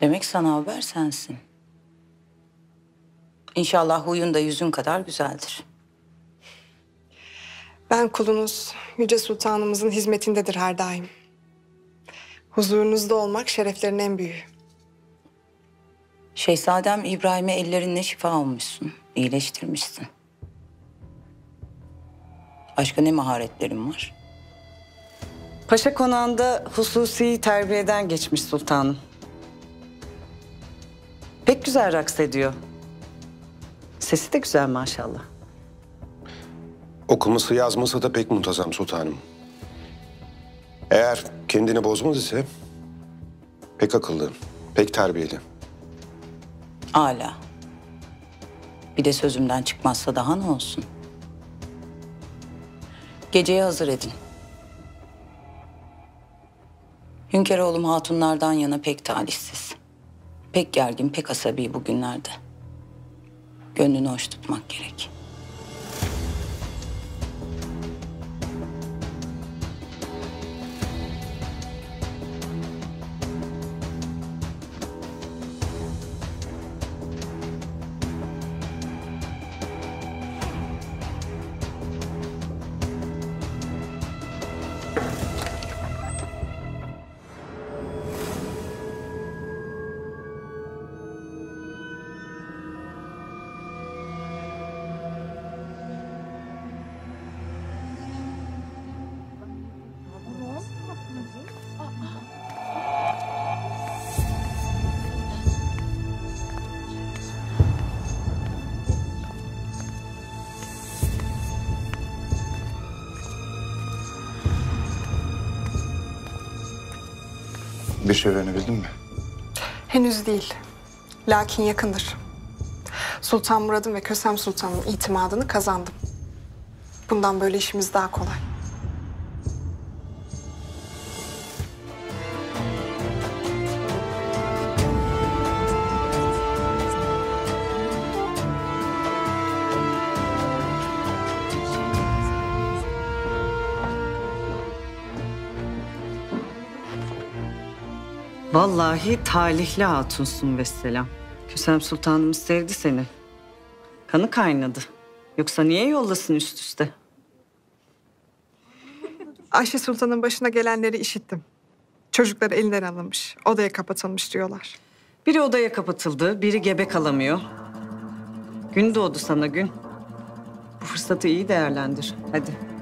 Demek sana haber sensin. İnşallah huyun da yüzün kadar güzeldir. Ben kulunuz, Yüce Sultanımızın hizmetindedir her daim. Huzurunuzda olmak şereflerin en büyüğü. Şehzadem İbrahim'e ellerinle şifa olmuşsun. iyileştirmişsin. Başka ne maharetlerin var? Paşa konağında hususi terbiyeden geçmiş sultanım. Pek güzel raks ediyor. Sesi de güzel maşallah. Okuması yazması da pek muntazam sultanım. Eğer kendini bozmaz ise pek akıllı, pek terbiyeli. Âlâ. Bir de sözümden çıkmazsa daha ne olsun? Geceye hazır edin. Hünkâroğlum hatunlardan yana pek talihsiz. Pek gergin, pek asabi bugünlerde. Gönlünü hoş tutmak gerek. Bir şey öğrenebildin mi? Henüz değil. Lakin yakındır. Sultan Murad'ın ve Kösem Sultan'ın itimadını kazandım. Bundan böyle işimiz daha kolay. Vallahi talihli hatunsun vesselam. Küsem Sultanımız sevdi seni. Kanı kaynadı. Yoksa niye yollasın üst üste? Ayşe Sultan'ın başına gelenleri işittim. Çocukları elinden alınmış, odaya kapatılmış diyorlar. Biri odaya kapatıldı, biri gebe kalamıyor. Gün doğdu sana gün. Bu fırsatı iyi değerlendir. Hadi.